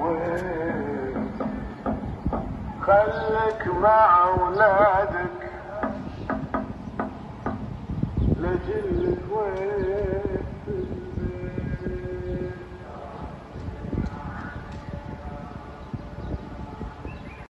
وين خلك مع أولادك لجل وين